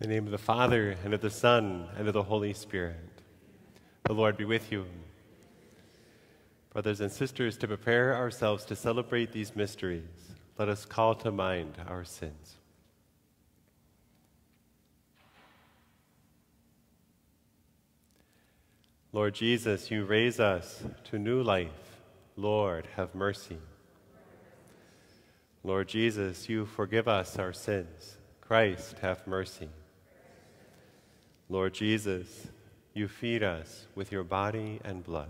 In the name of the Father, and of the Son, and of the Holy Spirit. The Lord be with you. Brothers and sisters, to prepare ourselves to celebrate these mysteries, let us call to mind our sins. Lord Jesus, you raise us to new life. Lord, have mercy. Lord Jesus, you forgive us our sins. Christ, have mercy. Lord Jesus, you feed us with your body and blood.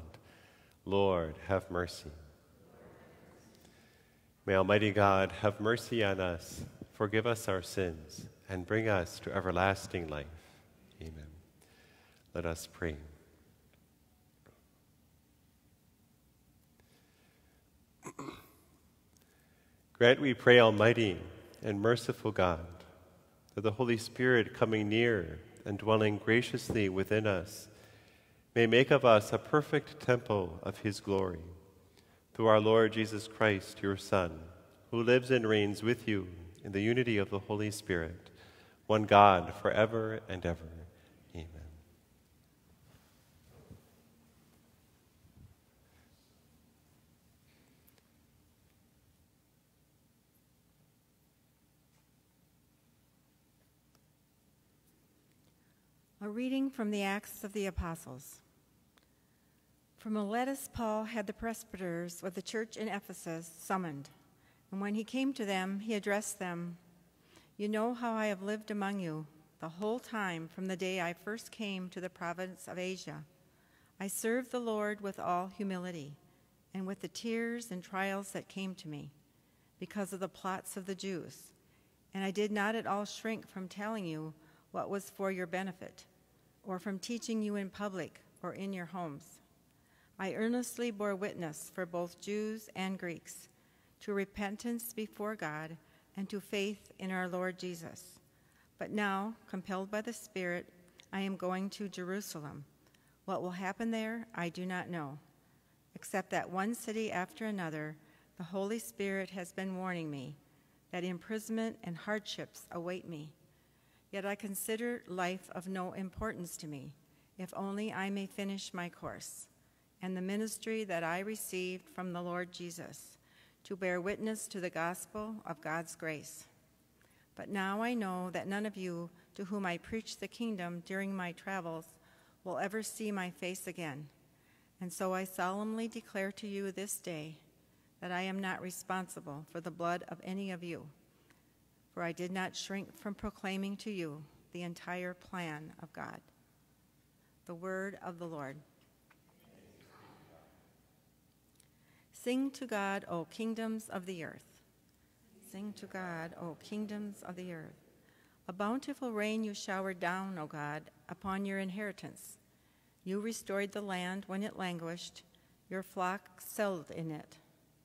Lord, have mercy. May Almighty God have mercy on us, forgive us our sins, and bring us to everlasting life. Amen. Let us pray. Grant, we pray, Almighty and merciful God, that the Holy Spirit coming near and dwelling graciously within us may make of us a perfect temple of His glory. Through our Lord Jesus Christ, your Son, who lives and reigns with you in the unity of the Holy Spirit, one God, forever and ever. A reading from the Acts of the Apostles. From Miletus, Paul had the presbyters of the church in Ephesus summoned, and when he came to them, he addressed them You know how I have lived among you the whole time from the day I first came to the province of Asia. I served the Lord with all humility and with the tears and trials that came to me because of the plots of the Jews, and I did not at all shrink from telling you what was for your benefit or from teaching you in public or in your homes. I earnestly bore witness for both Jews and Greeks to repentance before God and to faith in our Lord Jesus. But now, compelled by the Spirit, I am going to Jerusalem. What will happen there, I do not know, except that one city after another, the Holy Spirit has been warning me that imprisonment and hardships await me. Yet I consider life of no importance to me, if only I may finish my course and the ministry that I received from the Lord Jesus to bear witness to the gospel of God's grace. But now I know that none of you to whom I preached the kingdom during my travels will ever see my face again. And so I solemnly declare to you this day that I am not responsible for the blood of any of you for I did not shrink from proclaiming to you the entire plan of God. The word of the Lord. Sing to God, O kingdoms of the earth. Sing to God, O kingdoms of the earth. A bountiful rain you showered down, O God, upon your inheritance. You restored the land when it languished, your flock settled in it.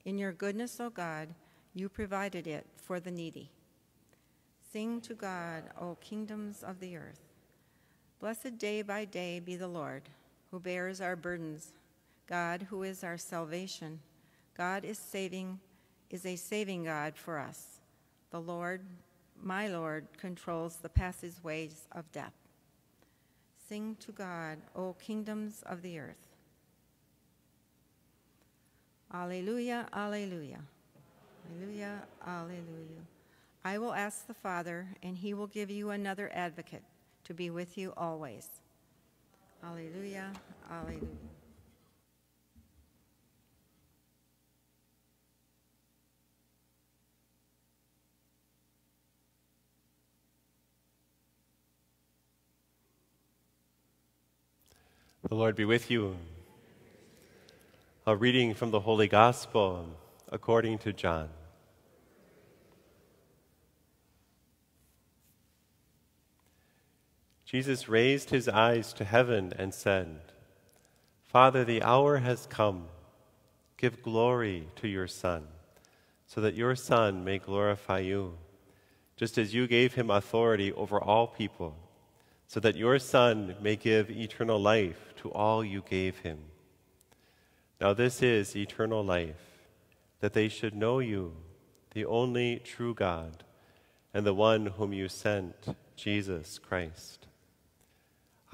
In your goodness, O God, you provided it for the needy. Sing to God, O kingdoms of the earth. Blessed day by day be the Lord, who bears our burdens, God who is our salvation. God is saving, is a saving God for us. The Lord, my Lord, controls the passageways of death. Sing to God, O kingdoms of the earth. Alleluia, alleluia. Alleluia, alleluia. I will ask the Father, and he will give you another advocate to be with you always. Alleluia, alleluia. The Lord be with you. A reading from the Holy Gospel according to John. Jesus raised his eyes to heaven and said, Father, the hour has come. Give glory to your Son, so that your Son may glorify you, just as you gave him authority over all people, so that your Son may give eternal life to all you gave him. Now, this is eternal life, that they should know you, the only true God, and the one whom you sent Jesus Christ.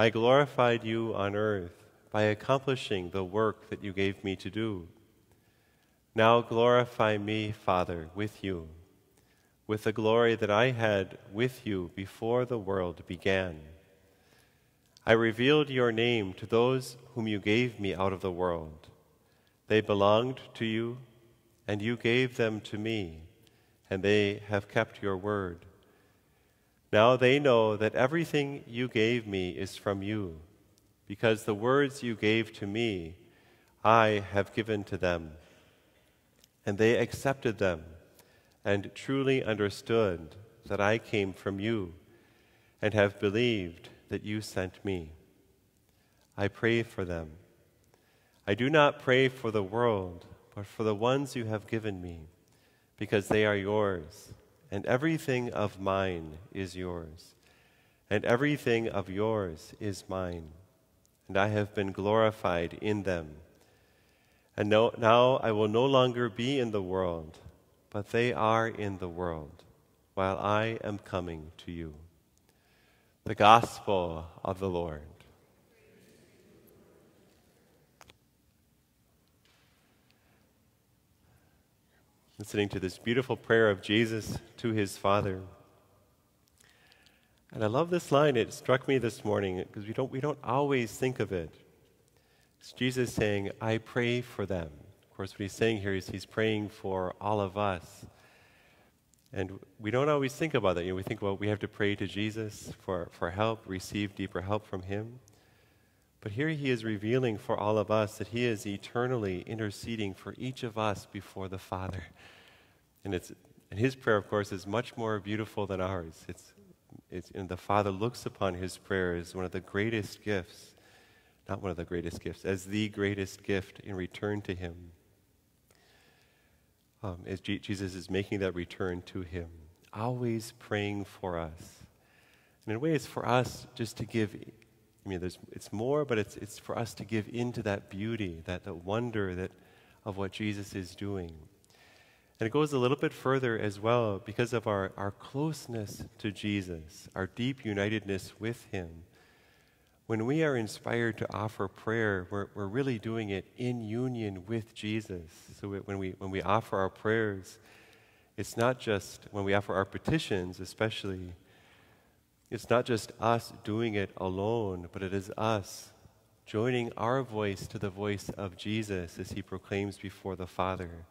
I glorified you on earth by accomplishing the work that you gave me to do. Now glorify me, Father, with you, with the glory that I had with you before the world began. I revealed your name to those whom you gave me out of the world. They belonged to you, and you gave them to me, and they have kept your word. Now they know that everything you gave me is from you, because the words you gave to me, I have given to them. And they accepted them and truly understood that I came from you and have believed that you sent me. I pray for them. I do not pray for the world, but for the ones you have given me, because they are yours and everything of mine is yours, and everything of yours is mine, and I have been glorified in them. And no, now I will no longer be in the world, but they are in the world, while I am coming to you. The Gospel of the Lord. Listening to this beautiful prayer of Jesus to his Father. And I love this line. It struck me this morning because we don't, we don't always think of it. It's Jesus saying, I pray for them. Of course, what he's saying here is he's praying for all of us. And we don't always think about that. You know, we think, well, we have to pray to Jesus for, for help, receive deeper help from him. But here he is revealing for all of us that he is eternally interceding for each of us before the Father. And, it's, and his prayer, of course, is much more beautiful than ours. It's, it's, and the Father looks upon his prayer as one of the greatest gifts, not one of the greatest gifts, as the greatest gift in return to him. Um, as G- Jesus is making that return to him, always praying for us. And in a way, it's for us just to give I mean, there's, it's more, but it's, it's for us to give into that beauty, that, that wonder that, of what Jesus is doing. And it goes a little bit further as well because of our, our closeness to Jesus, our deep unitedness with Him. When we are inspired to offer prayer, we're, we're really doing it in union with Jesus. So when we, when we offer our prayers, it's not just when we offer our petitions, especially, it's not just us doing it alone, but it is us joining our voice to the voice of Jesus as he proclaims before the Father.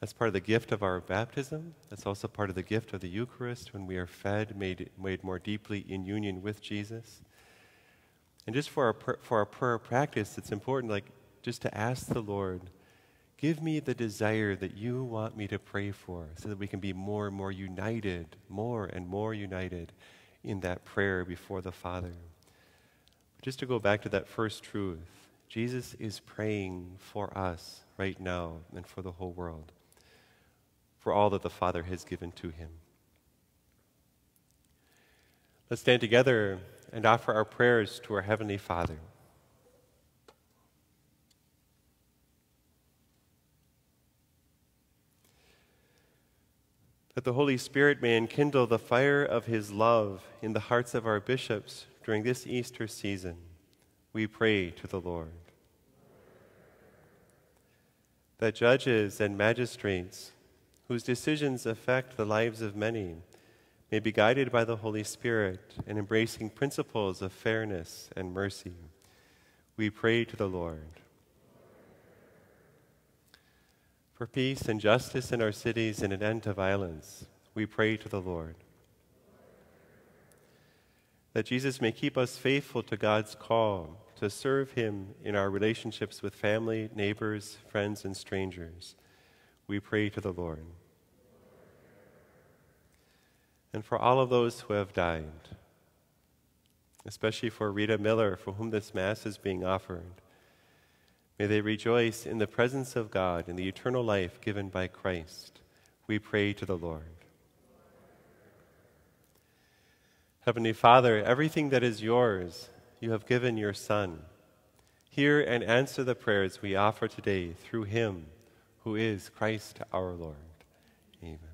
That's part of the gift of our baptism. That's also part of the gift of the Eucharist when we are fed, made, made more deeply in union with Jesus. And just for our, for our prayer practice, it's important, like, just to ask the Lord, give me the desire that you want me to pray for so that we can be more and more united, more and more united in that prayer before the Father. But Just to go back to that first truth, Jesus is praying for us right now and for the whole world, for all that the Father has given to him. Let's stand together and offer our prayers to our Heavenly Father. That the Holy Spirit may enkindle the fire of his love in the hearts of our bishops during this Easter season, we pray to the Lord. That judges and magistrates, whose decisions affect the lives of many, may be guided by the Holy Spirit in embracing principles of fairness and mercy, we pray to the Lord. For peace and justice in our cities and an end to violence, we pray to the Lord. That Jesus may keep us faithful to God's call to serve Him in our relationships with family, neighbors, friends, and strangers, we pray to the Lord. And for all of those who have died, especially for Rita Miller, for whom this Mass is being offered, May they rejoice in the presence of God in the eternal life given by Christ. We pray to the Lord. Heavenly Father, everything that is yours, you have given your Son. Hear and answer the prayers we offer today through him who is Christ our Lord. Amen.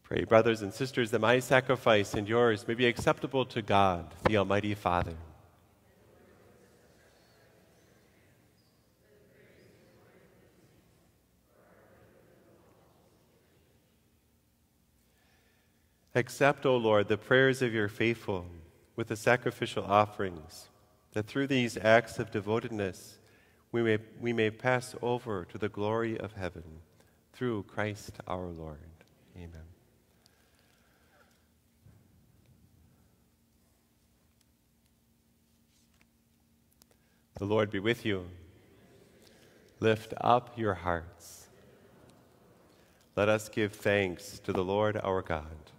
Pray, brothers and sisters, that my sacrifice and yours may be acceptable to God, the Almighty Father. Accept, O Lord, the prayers of your faithful with the sacrificial offerings, that through these acts of devotedness we may, we may pass over to the glory of heaven. Through Christ our Lord. Amen. The Lord be with you. Lift up your hearts. Let us give thanks to the Lord our God.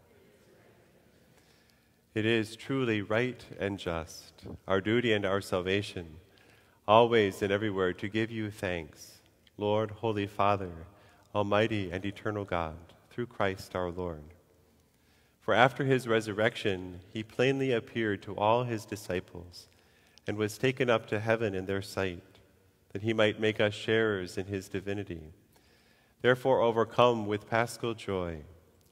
It is truly right and just, our duty and our salvation, always and everywhere to give you thanks, Lord, Holy Father, Almighty and eternal God, through Christ our Lord. For after his resurrection, he plainly appeared to all his disciples and was taken up to heaven in their sight, that he might make us sharers in his divinity. Therefore, overcome with paschal joy,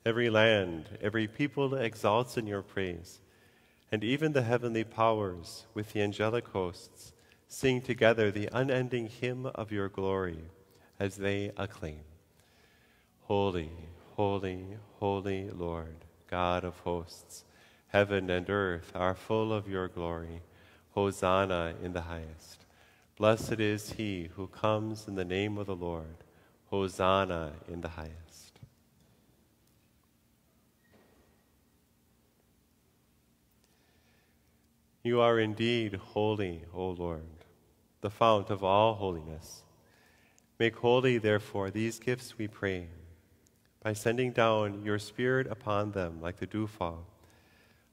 every land, every people exalts in your praise, and even the heavenly powers with the angelic hosts sing together the unending hymn of your glory as they acclaim Holy, holy, holy Lord, God of hosts, heaven and earth are full of your glory. Hosanna in the highest. Blessed is he who comes in the name of the Lord. Hosanna in the highest. You are indeed holy, O Lord, the fount of all holiness. Make holy, therefore, these gifts, we pray, by sending down your Spirit upon them like the dewfall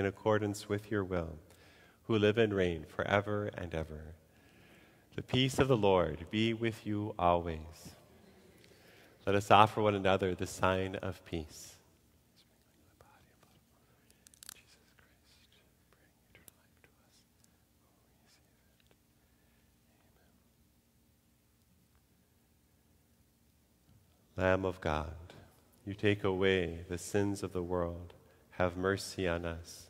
in accordance with your will, who live and reign forever and ever. The peace of the Lord be with you always. Let us offer one another the sign of peace. Lamb of God, you take away the sins of the world. Have mercy on us.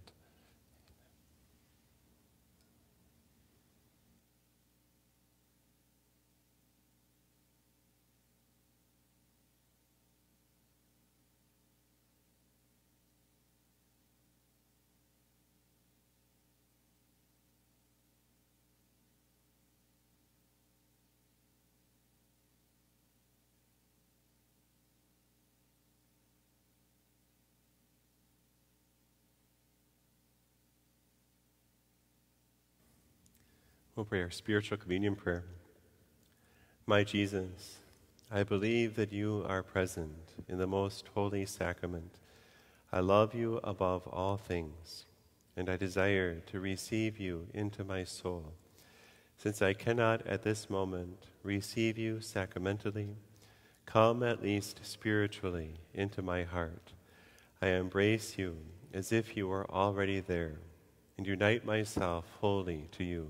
We'll pray our spiritual communion prayer. My Jesus, I believe that you are present in the most holy sacrament. I love you above all things, and I desire to receive you into my soul. Since I cannot at this moment receive you sacramentally, Come at least spiritually into my heart. I embrace you as if you were already there and unite myself wholly to you.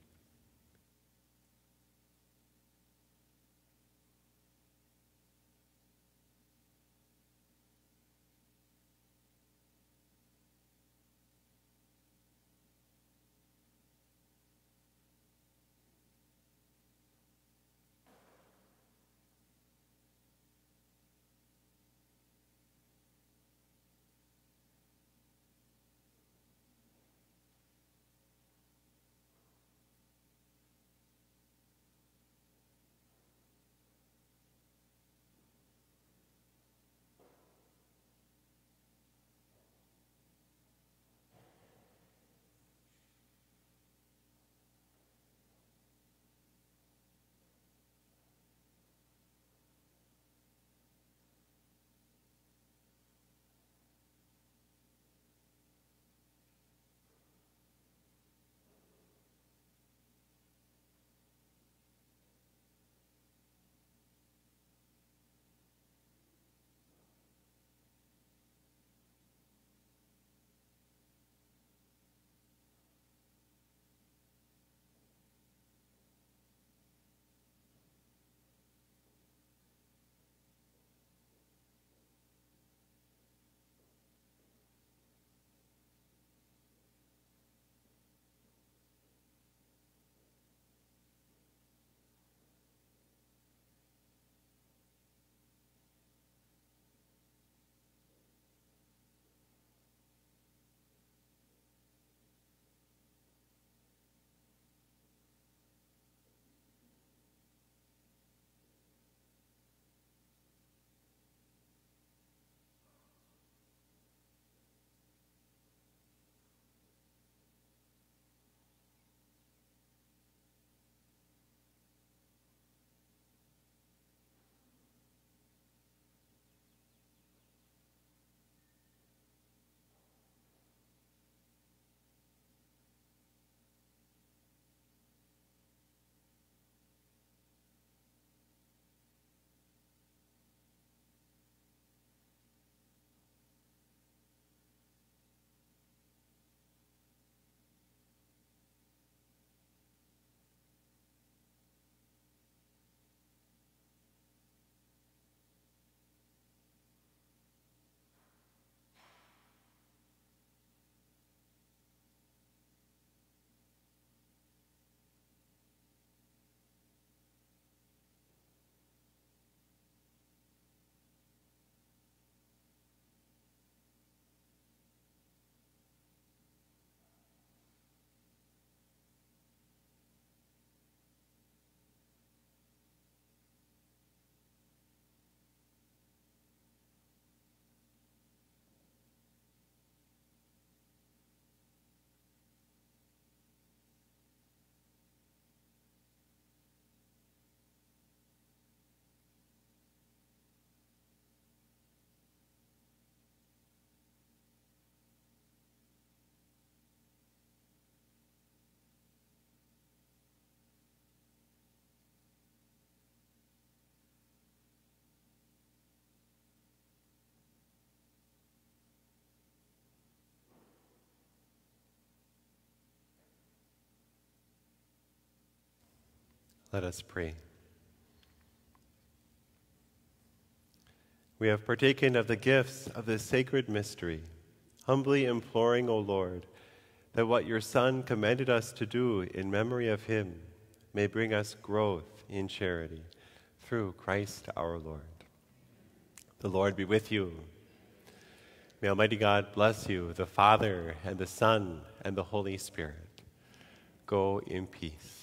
Let us pray. We have partaken of the gifts of this sacred mystery, humbly imploring, O Lord, that what your Son commanded us to do in memory of him may bring us growth in charity through Christ our Lord. The Lord be with you. May Almighty God bless you, the Father, and the Son, and the Holy Spirit. Go in peace.